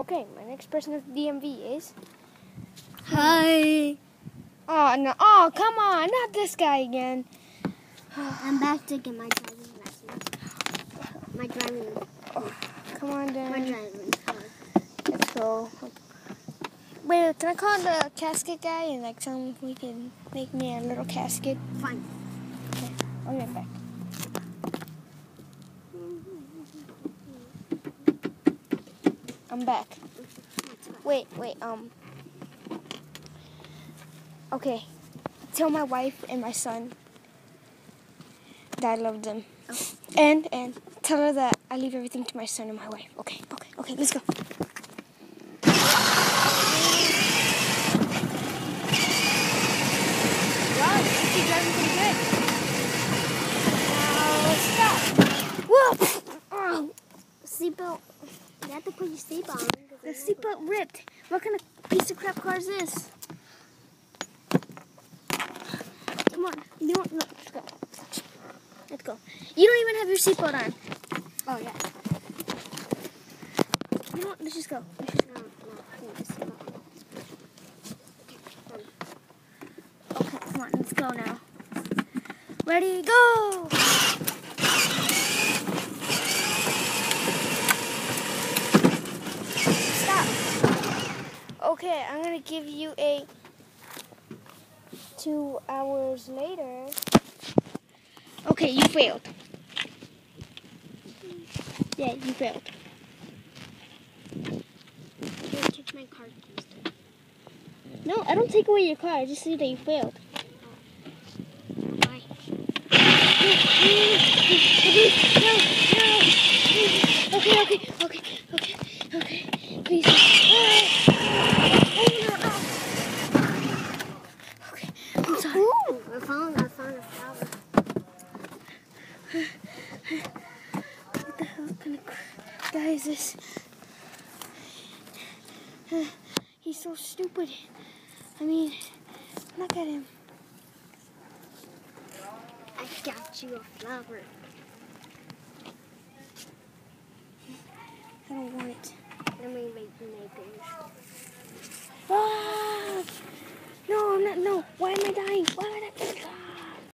Okay, my next person of DMV is. Hi. Oh no! Oh come on! Not this guy again. I'm back to get my driving license. My driving, Come on, my Dan. driving car. Let's go. Wait, can I call the casket guy and like tell him if we can make me a little casket? Fine. Okay, I'll be right back. I'm back. Wait, wait, um. Okay. Tell my wife and my son that I love them. And, and tell her that I leave everything to my son and my wife. Okay, okay, okay, let's go. Wow, you're driving pretty good. Now, stop. Whoa! Oh, Seatbelt. Have to put your seatbelt on. the seatbelt ripped. What kind of piece of crap car is this? Come on. You don't. No, let's go. Let's go. You don't even have your seatbelt on. Oh yeah. You know what? Let's just go. No, put the. Okay, come on. Let's go now. Ready, go! Stop. Okay, I'm gonna give you a two hours later. Okay, you failed. Yeah, you failed. Just take my car keys. No, I don't take away your car. I just see that you failed. Oh, bye. No, no. Okay, okay, okay, okay, okay. Please. Ah. Oh, no, no. Okay, I'm sorry. Ooh, I found, I found a flower. What the hell kind of guy is this? He's so stupid. I mean, look at him. I got you a flower. I don't want